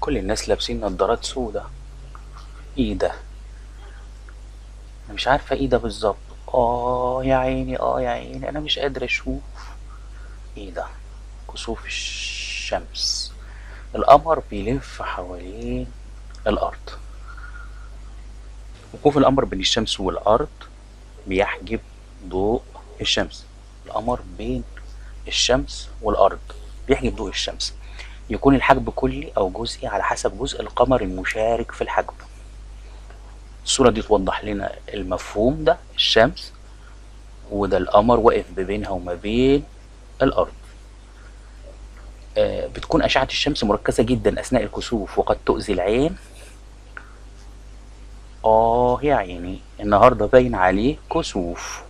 كل الناس لابسين نظارات سودا إيه ده؟ أنا مش عارفة إيه ده بالظبط. آه يا عيني آه يا عيني أنا مش قادر أشوف. إيه ده؟ كسوف الشمس. القمر بيلف حوالين الأرض. وقوف القمر بين الشمس والأرض بيحجب ضوء الشمس. القمر بين الشمس والأرض بيحجب ضوء الشمس. يكون الحجب كلي أو جزئي على حسب جزء القمر المشارك في الحجب. الصورة دي توضح لنا المفهوم ده الشمس وده القمر واقف بينها وما بين الأرض. آه، بتكون أشعة الشمس مركزة جدا أثناء الكسوف وقد تؤذي العين. آه يا عيني النهاردة باين عليه كسوف.